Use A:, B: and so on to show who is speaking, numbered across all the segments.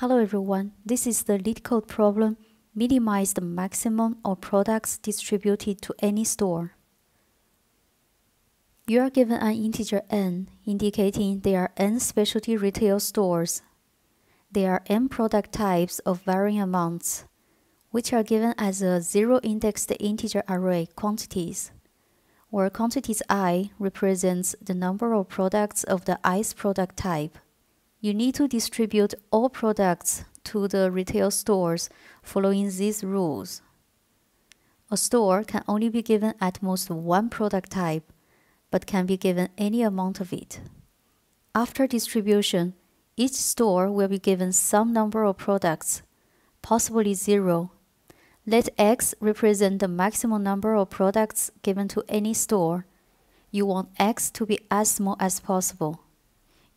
A: Hello everyone, this is the LeetCode problem. Minimize the maximum of products distributed to any store. You are given an integer n, indicating there are n specialty retail stores. There are n product types of varying amounts, which are given as a zero-indexed integer array quantities, where quantities i represents the number of products of the ith product type you need to distribute all products to the retail stores following these rules. A store can only be given at most one product type, but can be given any amount of it. After distribution, each store will be given some number of products, possibly zero. Let x represent the maximum number of products given to any store. You want x to be as small as possible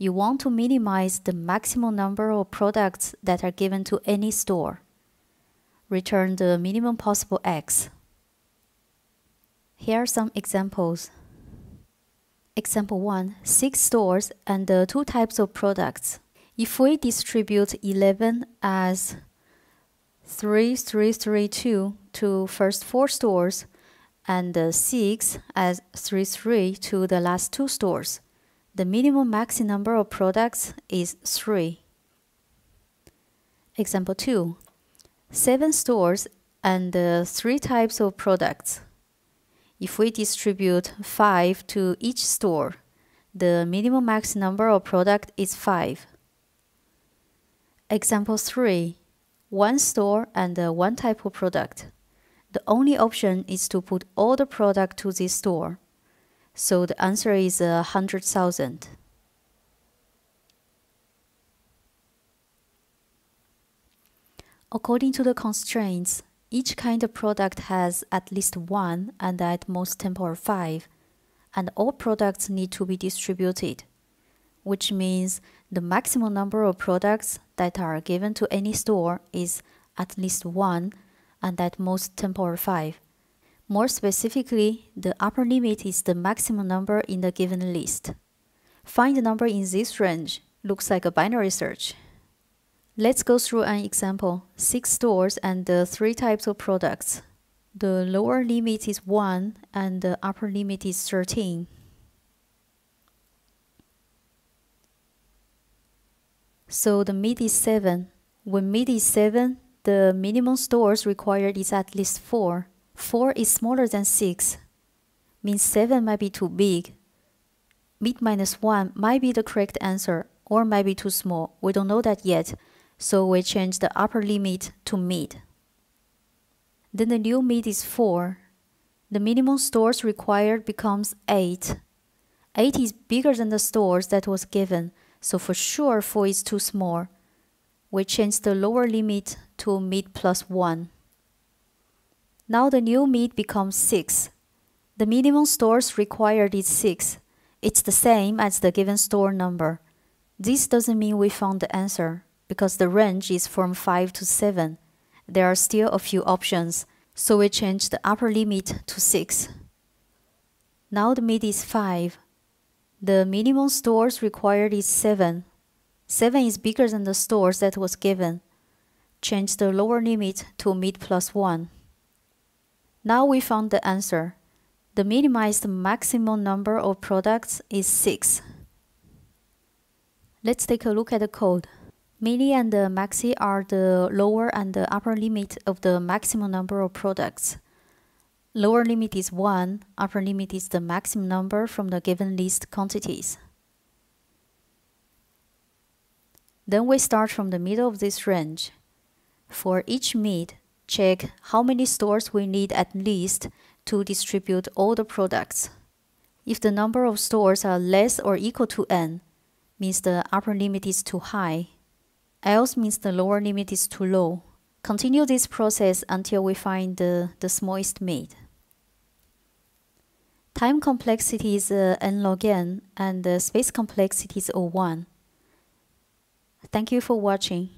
A: you want to minimize the maximum number of products that are given to any store. Return the minimum possible x. Here are some examples. Example 1. 6 stores and uh, 2 types of products. If we distribute 11 as 3332 to first 4 stores and uh, 6 as 33 to the last 2 stores, the minimum maxi number of products is 3. Example 2. 7 stores and uh, 3 types of products. If we distribute 5 to each store, the minimum max number of product is 5. Example 3. One store and uh, one type of product. The only option is to put all the product to this store. So the answer is a uh, hundred thousand. According to the constraints, each kind of product has at least one and at most 10 power 5, and all products need to be distributed, which means the maximum number of products that are given to any store is at least 1 and at most 10 power 5. More specifically, the upper limit is the maximum number in the given list. Find the number in this range. Looks like a binary search. Let's go through an example. 6 stores and the 3 types of products. The lower limit is 1 and the upper limit is 13. So the mid is 7. When mid is 7, the minimum stores required is at least 4. 4 is smaller than 6, means 7 might be too big. Mid minus 1 might be the correct answer or might be too small. We don't know that yet, so we change the upper limit to mid. Then the new mid is 4. The minimum stores required becomes 8. 8 is bigger than the stores that was given, so for sure 4 is too small. We change the lower limit to mid plus 1. Now the new mid becomes 6. The minimum stores required is 6. It's the same as the given store number. This doesn't mean we found the answer, because the range is from 5 to 7. There are still a few options, so we change the upper limit to 6. Now the mid is 5. The minimum stores required is 7. 7 is bigger than the stores that was given. Change the lower limit to mid plus 1. Now we found the answer. The minimized maximum number of products is 6. Let's take a look at the code. Mini and the maxi are the lower and the upper limit of the maximum number of products. Lower limit is 1, upper limit is the maximum number from the given list quantities. Then we start from the middle of this range. For each mid, check how many stores we need at least to distribute all the products. If the number of stores are less or equal to n, means the upper limit is too high. Else means the lower limit is too low. Continue this process until we find the, the smallest mid. Time complexity is uh, n log n and the space complexity is O1. Thank you for watching.